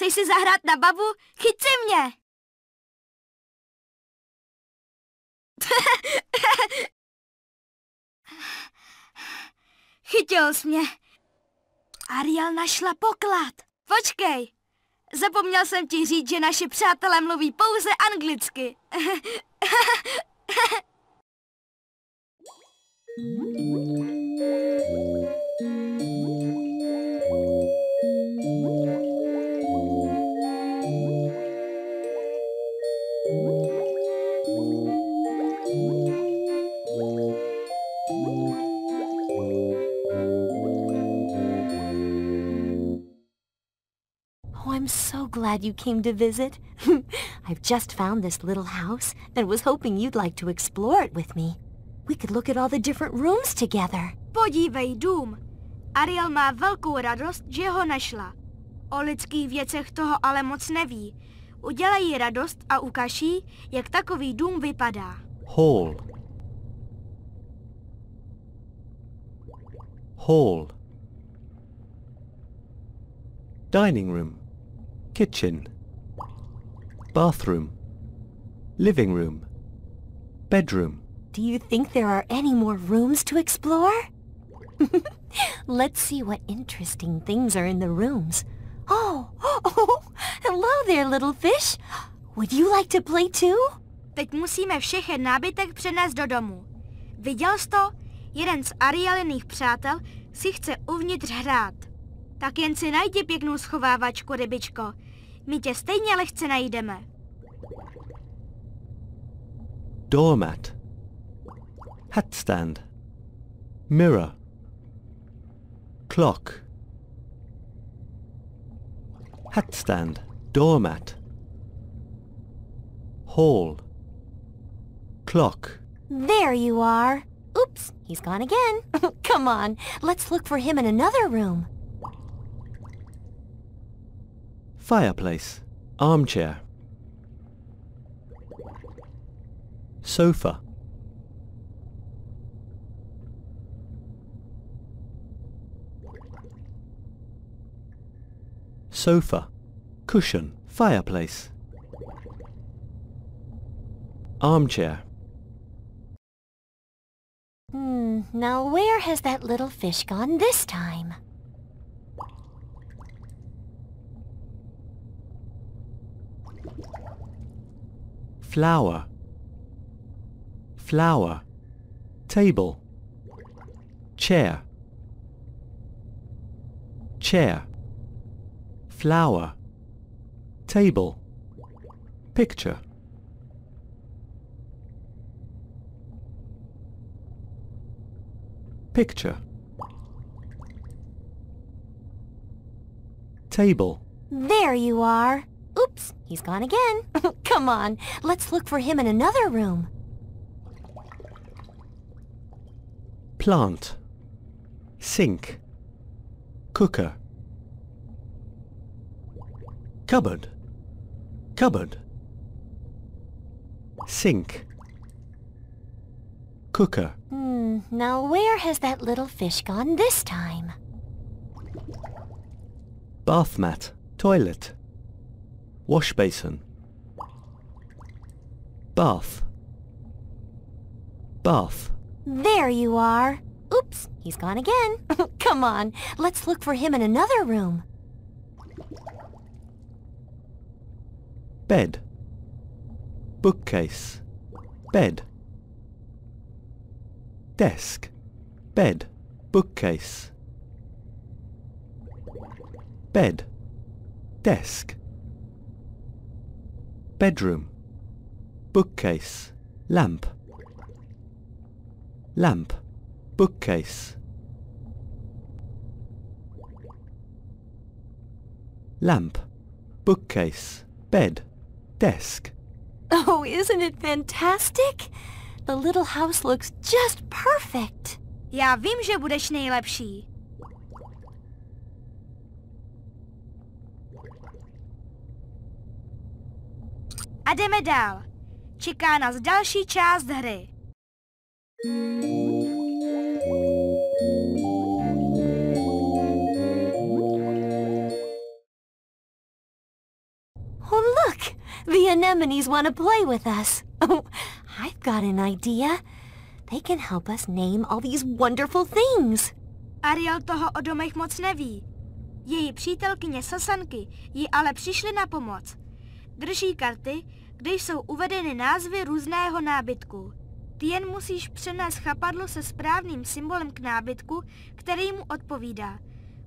Chceš si zahrát na babu? Chyť si mě! Chytil jsi mě. Ariel našla poklad. Počkej. Zapomněl jsem ti říct, že naši přátelé mluví pouze anglicky. Oh, glad you came to visit. I've just found this little house and was hoping you'd like to explore it with me. We could look at all the different rooms together. Podívej, dům. Ariel má velkou radost, že ho našla. O lidských věcech toho ale moc neví. Udělej jí radost a ukaž jí, jak takový dům vypadá. Hall. Hall. Dining room. Kitchen. Bathroom. Living room. Bedroom. Do you think there are any more rooms to explore? Let's see what interesting things are in the rooms. Oh, oh, hello there, little fish. Would you like to play too? Teď musíme všechen nábytek přenést do domu. Viděl jsi to? Jeden z Arieliných přátel si chce uvnitř hrát. Tak jen si najdi pěknou schovávačku, rybičko. My tě stejně lehce najdeme. Doormat. Hat stand. Mirror. Clock. Hat stand. Doormat. Hall. Clock. There you are. Oops, he's gone again. Come on, let's look for him in another room. Fireplace. Armchair. Sofa. Sofa. Cushion. Fireplace. Armchair. Hmm, now where has that little fish gone this time? Flower. Flower. Table. Chair. Chair. Flower. Table. Picture. Picture. Table. There you are. Oops, he's gone again. Come on, let's look for him in another room. Plant. Sink. Cooker. Cupboard. Cupboard. Sink. Cooker. Hmm, now where has that little fish gone this time? Bath mat. Toilet. Wash basin. Bath. Bath. There you are. Oops, he's gone again. Come on, let's look for him in another room. Bed. Bookcase. Bed. Desk. Bed. Bookcase. Bed. Desk. Bedroom. Bookcase. Lamp. Lamp. Bookcase. Lamp. Bookcase. Bed. Desk. Oh, isn't it fantastic? The little house looks just perfect. Já vím, že budeš nejlepší. A jdeme dál. Čeká nás další část hry. anemones want to play with us. Oh, I've got an idea. They can help us name all these wonderful things. Ariel toho o domech moc neví. Její přítelkyně Sasanky jí ale přišly na pomoc. Drží karty, kde jsou uvedeny názvy různého nábytku. Ty jen musíš přenést chapadlo se správným symbolem k nábytku, který mu odpovídá.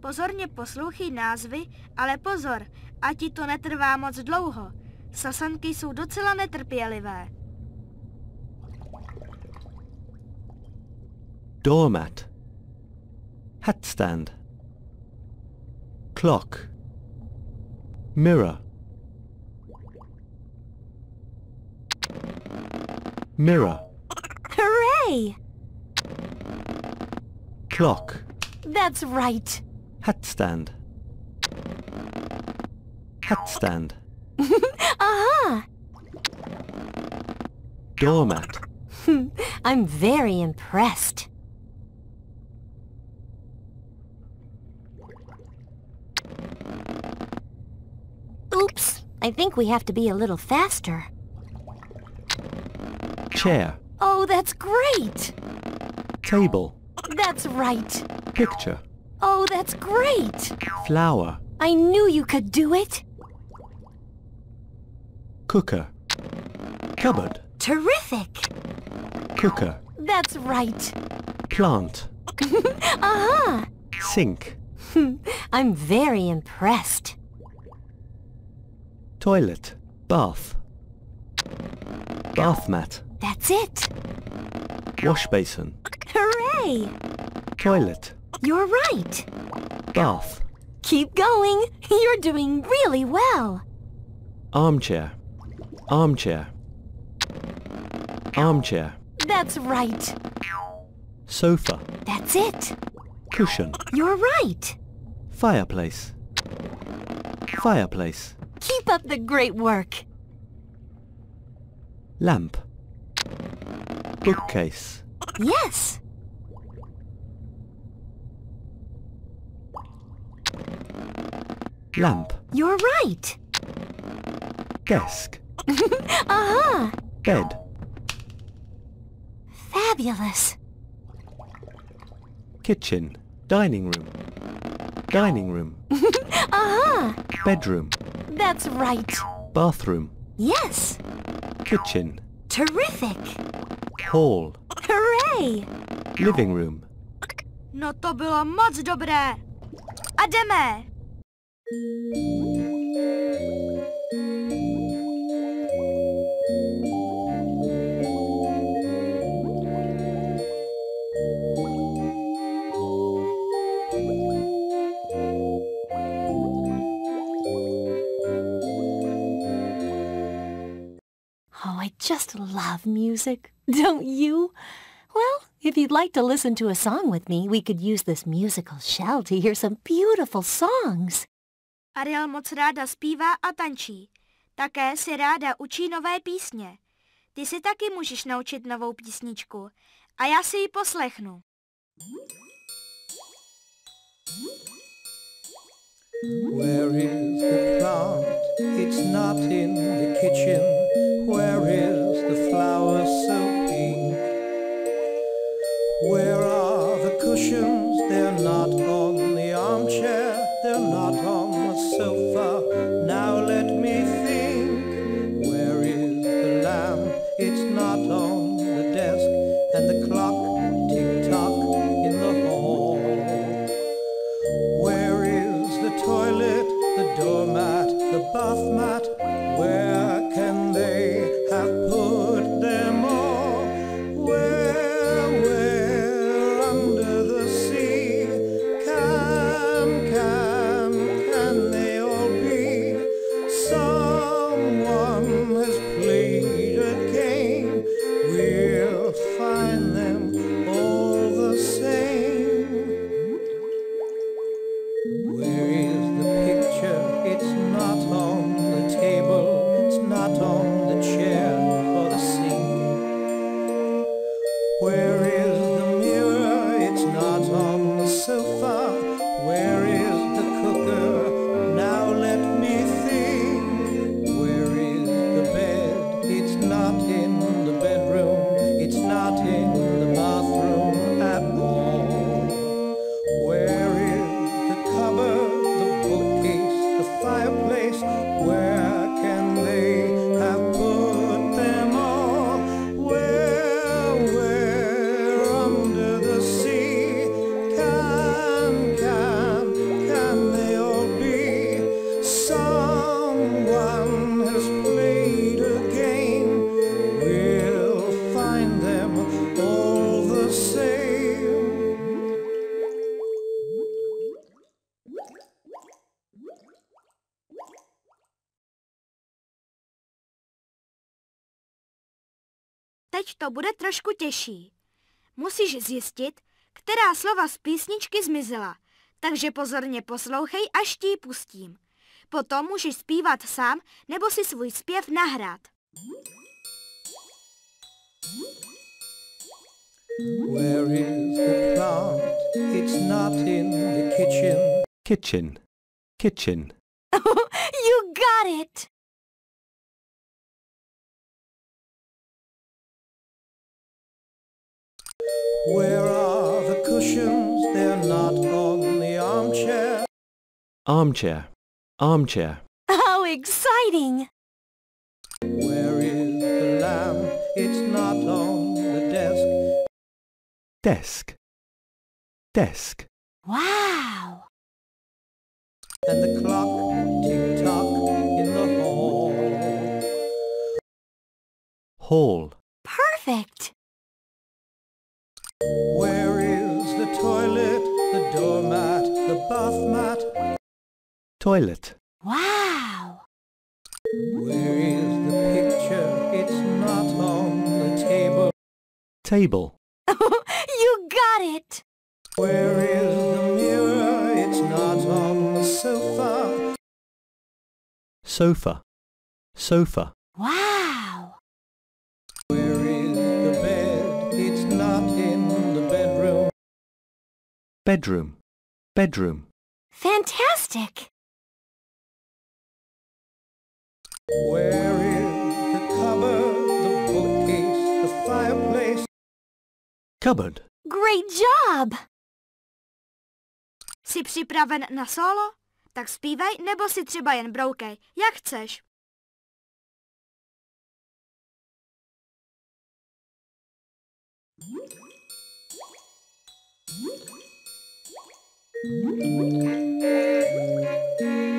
Pozorně poslouchej názvy, ale pozor, a ti to netrvá moc dlouho. Sasanky jsou docela netrpělivé. doormat, hat stand, clock, mirror, mirror, Hooray! clock, That's right. hat stand, hat stand, Aha! Uh-huh. doormat, I'm very impressed. Oops, I think we have to be a little faster. Chair, Oh, that's great! table, That's right. picture, Oh, that's great! flower, I knew you could do it. cooker, cupboard, Terrific! cooker, That's right. plant, uh-huh. sink, I'm very impressed. toilet, bath, bath mat, That's it. wash basin, Hooray! toilet, You're right. bath, Keep going. You're doing really well. armchair, armchair, armchair, That's right. sofa, That's it. cushion, You're right. fireplace, fireplace, Keep up the great work. lamp, bookcase, Yes. lamp, You're right. desk, Aha! Uh-huh. bed, Fabulous. kitchen, dining room, dining room, Aha! Uh-huh. bedroom, That's right. bathroom, Yes. kitchen, Terrific. Hall, Hooray! living room. No to bylo moc dobré. A jdeme. Oh, I just love music. Don't you? Well, if you'd like to listen to a song with me, we could use this musical shell to hear some beautiful songs. Ariel moc ráda zpívá a tančí. Také si ráda učí nové písně. Ty si taky můžeš naučit novou písničku. A já si ji poslechnu. Where is the plant? It's not in the kitchen. Where is the flower so pink? Where are the cushions? They're not teď to bude trošku těžší. Musíš zjistit, která slova z písničky zmizela, takže pozorně poslouchej, až ti ji pustím. Potom můžeš zpívat sám nebo si svůj zpěv nahrát. Where is the plant? It's not in the kitchen. Kitchen. Kitchen. you got it! Where are the cushions? They're not on the armchair. Armchair. Armchair. How exciting! Where is the lamp? It's not on the desk. Desk. Desk. Wow! And the clock tick-tock in the hall. Hall. Perfect! Where is the toilet? The doormat, the bath mat. Toilet. Wow! Where is the picture? It's not on the table. Table. you got it! Where is the mirror? It's not on the sofa. Sofa. Sofa. Wow! Bedroom. Bedroom. Fantastic! Where is the cupboard, the bookcase, the fireplace? Cupboard. Great job! Jsi připraven na solo? Tak zpívej nebo si třeba jen broukej, jak chceš. Thank you.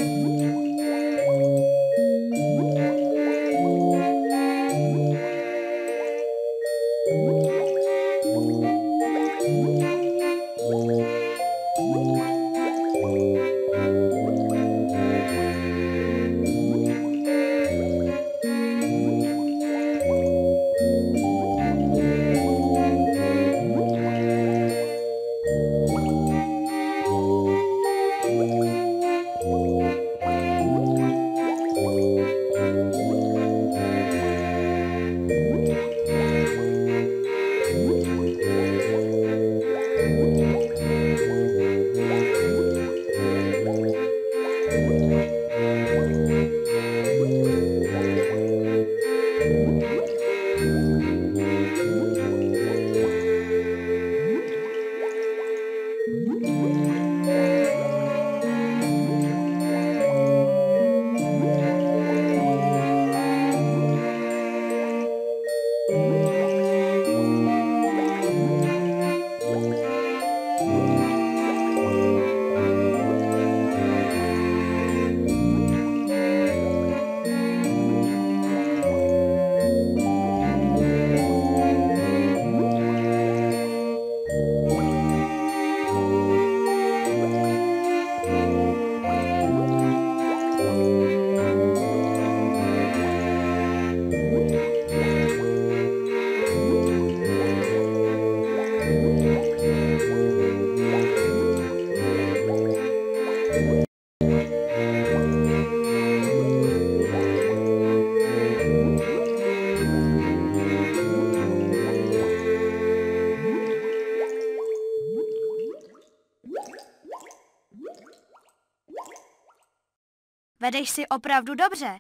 Vedeš si opravdu dobře.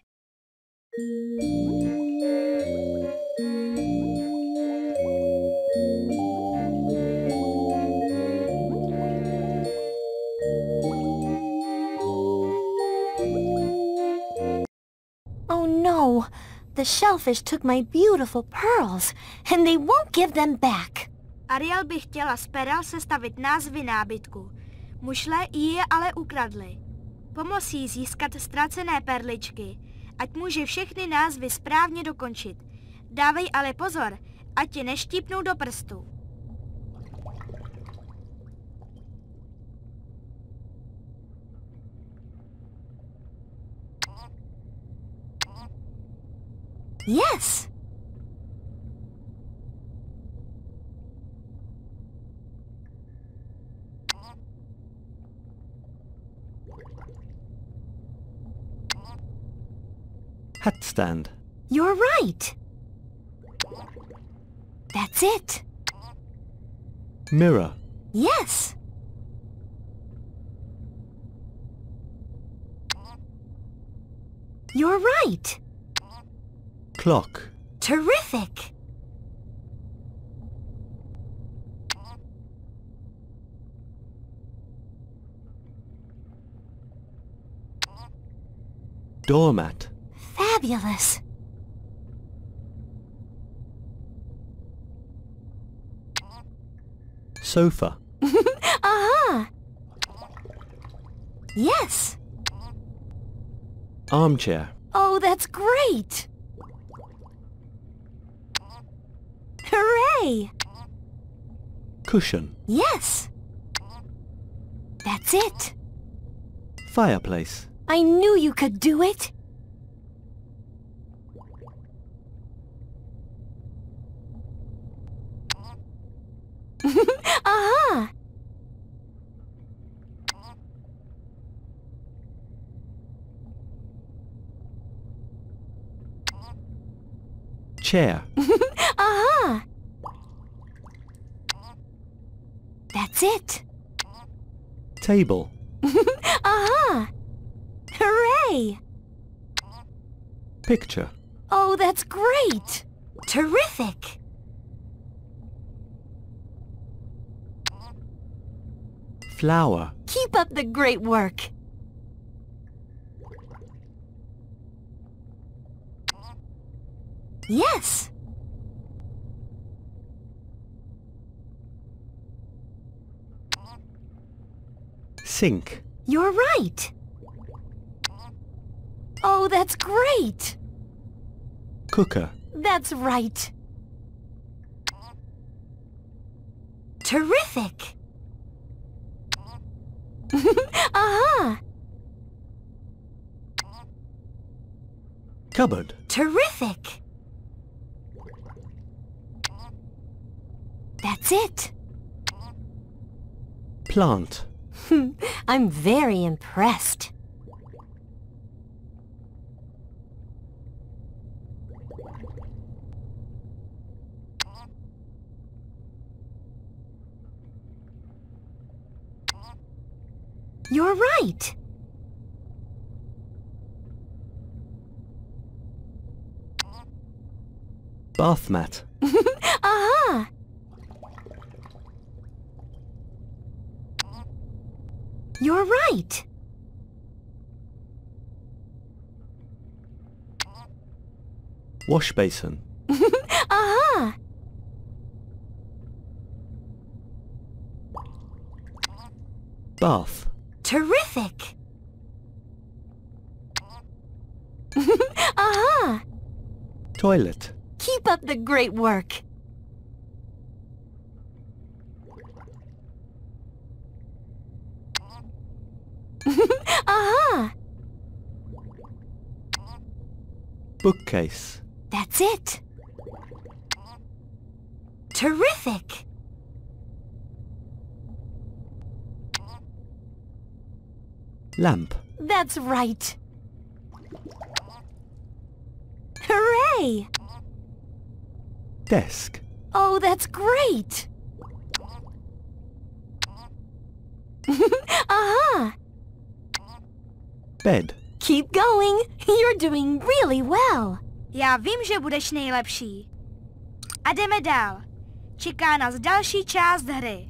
Oh no! The shellfish took my beautiful pearls, and they won't give them back. Ariel by chtěla z perel sestavit názvy nábytku. Mušle jí je ale ukradly. Pomoz jí získat ztracené perličky, ať může všechny názvy správně dokončit. Dávej ale pozor, ať ti neštípnou do prstu. Yes! Stand. You're right. That's it. Mirror. Yes. You're right. Clock. Terrific. Doormat. Fabulous. Sofa. Uh-huh. Yes. Armchair. Oh, that's great. Hooray! Cushion. Yes. That's it. Fireplace. I knew you could do it. uh-huh. Chair. Uh-huh. That's it. Table. Uh-huh. Hooray! Picture. Oh, that's great. Terrific. Flower. Keep up the great work. Yes. Sink. You're right. Oh, that's great. Cooker. That's right. Terrific. uh-huh. Cupboard. Terrific. That's it. Plant. I'm very impressed. You're right. Bath mat. Uh-huh. You're right. Wash basin. Uh-huh. Bath. Terrific. uh-huh. Toilet. Keep up the great work. uh-huh. Bookcase. That's it. Terrific. Lamp. That's right. Hooray! Desk. Oh, that's great. uh-huh. Bed. Keep going. You're doing really well. Já vím, že budeš nejlepší. A jdeme dál. Čeká nás další část hry.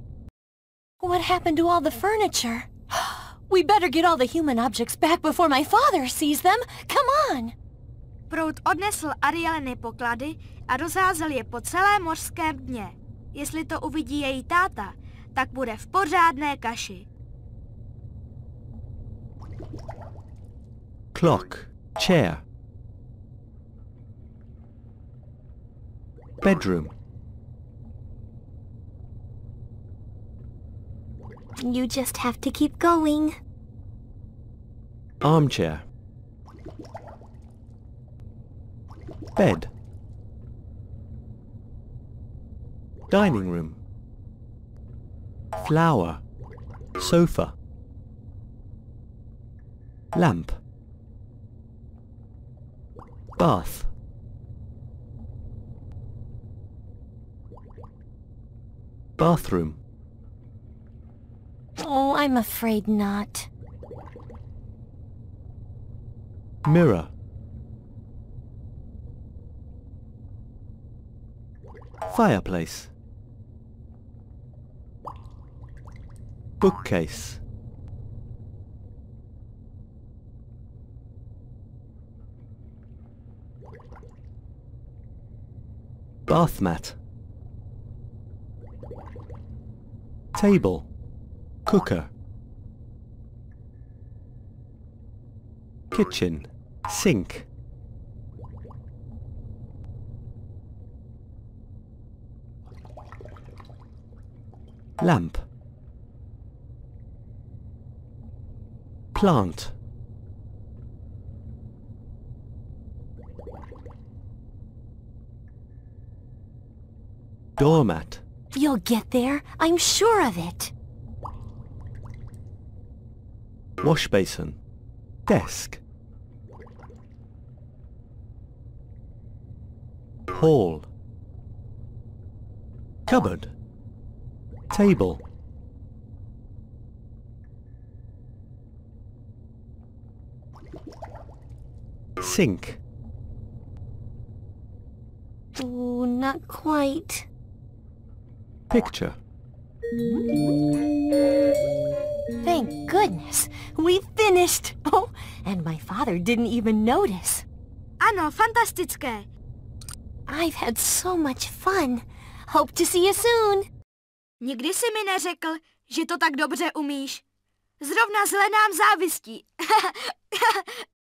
What happened to all the furniture? We better get all the human objects back before my father sees them. Come on. Proud odnesl Arieliny poklady a rozházel je po celém mořském dně. Jestli to uvidí její táta, tak bude v pořádné kaši. Clock. Chair. Bedroom. You just have to keep going. Armchair. Bed. Dining room. Flower. Sofa. Lamp. Bath. Bathroom. Oh, I'm afraid not. Mirror. Fireplace. Bookcase. Bath mat. Table. Cooker. Kitchen. Sink. Lamp. Plant. Doormat. You'll get there. I'm sure of it. Wash basin. Desk. Hall. Cupboard. Table. Sink. Oh, not quite. Picture. Thank goodness. We finished. Oh, and my father didn't even notice. Ano, fantastické. I've had so much fun. Hope to see you soon. Nikdy si mi neřekl, že to tak dobře umíš. Zrovna zle nám závistí.